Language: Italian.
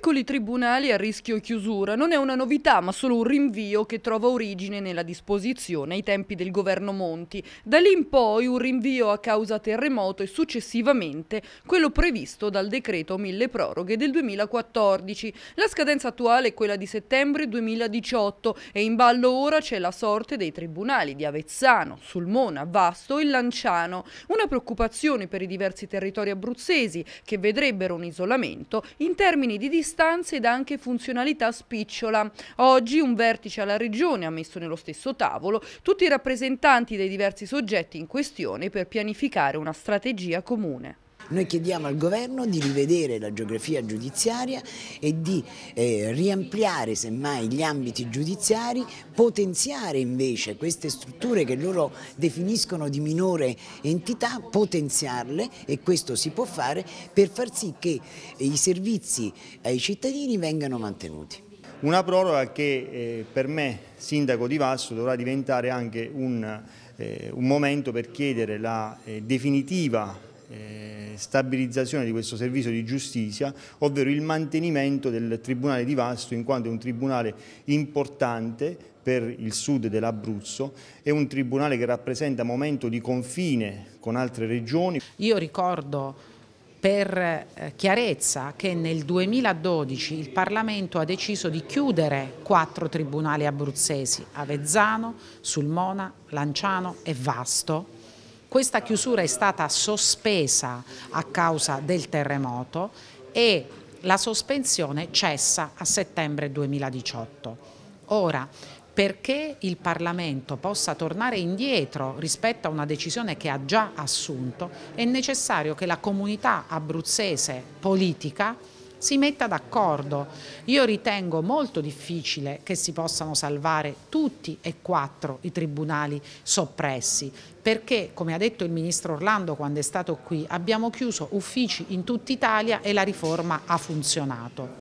Piccoli tribunali a rischio chiusura non è una novità, ma solo un rinvio che trova origine nella disposizione ai tempi del governo Monti. Da lì in poi un rinvio a causa terremoto e successivamente quello previsto dal decreto mille proroghe del 2014. La scadenza attuale è quella di settembre 2018 e in ballo ora c'è la sorte dei tribunali di Avezzano, Sulmona, Vasto e Lanciano. Una preoccupazione per i diversi territori abruzzesi che vedrebbero un isolamento in termini di distanze ed anche funzionalità spicciola. Oggi un vertice alla Regione ha messo nello stesso tavolo tutti i rappresentanti dei diversi soggetti in questione per pianificare una strategia comune. Noi chiediamo al governo di rivedere la geografia giudiziaria e di eh, riampliare semmai gli ambiti giudiziari, potenziare invece queste strutture che loro definiscono di minore entità, potenziarle e questo si può fare per far sì che i servizi ai cittadini vengano mantenuti. Una proroga che eh, per me, sindaco di Vasto, dovrà diventare anche un, eh, un momento per chiedere la eh, definitiva eh, stabilizzazione di questo servizio di giustizia, ovvero il mantenimento del Tribunale di Vasto in quanto è un tribunale importante per il sud dell'Abruzzo, è un tribunale che rappresenta momento di confine con altre regioni. Io ricordo per eh, chiarezza che nel 2012 il Parlamento ha deciso di chiudere quattro tribunali abruzzesi, Avezzano, Sulmona, Lanciano e Vasto, questa chiusura è stata sospesa a causa del terremoto e la sospensione cessa a settembre 2018. Ora, perché il Parlamento possa tornare indietro rispetto a una decisione che ha già assunto, è necessario che la comunità abruzzese politica si metta d'accordo. Io ritengo molto difficile che si possano salvare tutti e quattro i tribunali soppressi, perché, come ha detto il Ministro Orlando quando è stato qui, abbiamo chiuso uffici in tutta Italia e la riforma ha funzionato.